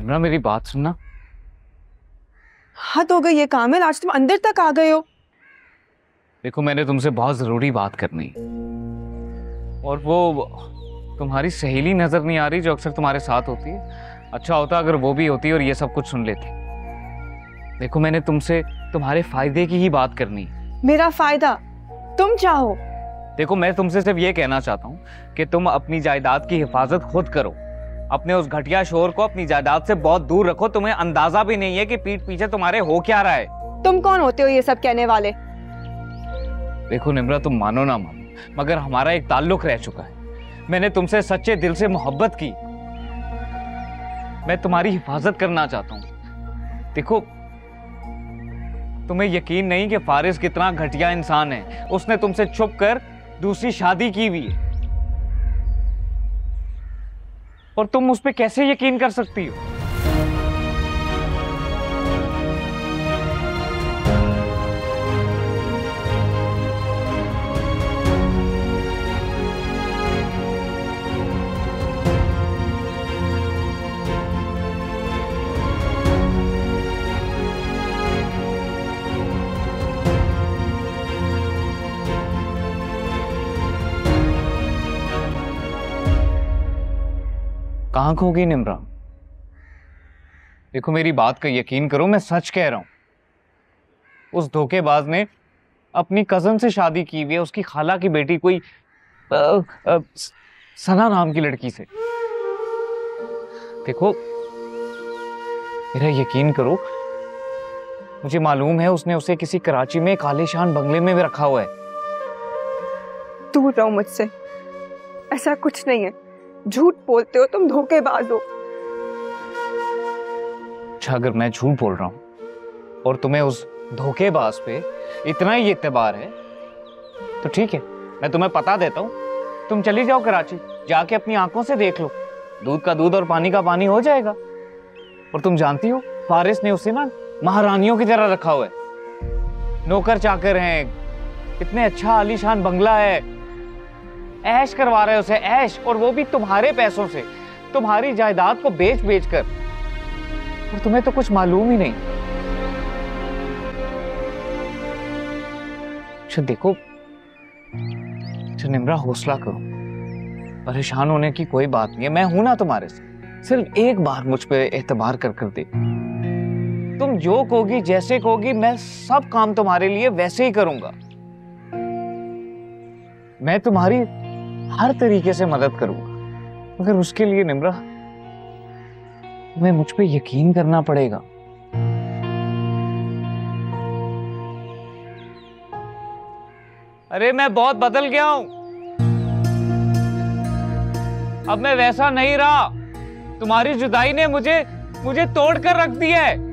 इमरा मेरी बात सुनना। हद हो गई ये कामिल आज तुम अंदर तक आ गए हो। देखो मैंने तुमसे बहुत ज़रूरी बात करनी है। और वो तुम्हारी सहेली नज़र नहीं आ रही जो अक्सर तुम्हारे साथ होती है। अच्छा होता अगर वो भी होती और ये सब कुछ सुन लेती। देखो मैंने तुमसे तुम्हारे फ़ायदे की ही बात करनी है। मेरा फ़ायदा तुम चाहो। देखो मैं तुमसे सिर्फ़ ये कहना चाहता हूँ कि तुम अपनी जायदाद की हिफाजत खुद करो। अपने उस घटिया शोर को अपनी जायदाद से बहुत दूर रखो। तुम्हें अंदाज़ा भी नहीं है कि पीठ पीछे तुम्हारे हो क्या रहा है। तुम कौन होते हो ये सब कहने वाले? देखो निम्रा तुम मानो ना मानो मगर हमारा एक ताल्लुक रह चुका है। मैंने तुमसे सच्चे दिल से मोहब्बत की। मैं तुम्हारी हिफाजत करना चाहता हूँ। देखो तुम्हें यकीन नहीं कि फारिस कितना घटिया इंसान है। उसने तुमसे छुप कर दूसरी शादी की हुई है। और तुम उस पर कैसे यकीन कर सकती हो? कहाँ खोगी निमरा। देखो मेरी बात का यकीन करो मैं सच कह रहा हूँ। उस धोखेबाज ने अपनी कज़न से शादी की हुई है उसकी खाला की बेटी कोई अ, स- सना नाम की लड़की से। देखो मेरा यकीन करो मुझे मालूम है उसने उसे किसी कराची में एक आलीशान बंगले में भी रखा हुआ है। दूर रहो मुझसे। ऐसा कुछ नहीं है। झूठ बोलते हो, तुम धोखेबाज हो। अच्छा अगर मैं झूठ बोल रहा हूँ और तुम्हें उस धोखेबाज पे इतना ही एतबार है तो ठीक है, मैं तुम्हें पता देता हूँ। तुम चली जाओ कराची, जाके अपनी आँखों से देख लो। दूध का दूध और पानी का पानी हो जाएगा। और तुम जानती हो, फारिस ने उसे ना महारानियों की तरह रखा हुआ है। नौकर चाकर हैं इतने अच्छा आलीशान बंगला है ऐश करवा रहे हो उसे, ऐश, और वो भी तुम्हारे पैसों से। तुम्हारी जायदाद को बेच बेच कर और तुम्हें तो कुछ मालूम ही नहीं। अच्छा देखो। अच्छा निमरा, हौसला करो। परेशान होने की कोई बात नहीं है। मैं हूँ ना तुम्हारे से। सिर्फ़ एक बार मुझ पर एतबार कर कर दे। तुम जो कहोगी, जैसे कहोगी, मैं सब काम तुम्हारे लिए वैसे ही करूँगा। मैं तुम्हारी हर तरीके से मदद करूँगा। मगर उसके लिए निम्रा, तुम्हें मुझ पे यकीन करना पड़ेगा। अरे, मैं बहुत बदल गया हूँ। अब मैं वैसा नहीं रहा। तुम्हारी जुदाई ने मुझे मुझे तोड़ कर रख दिया है।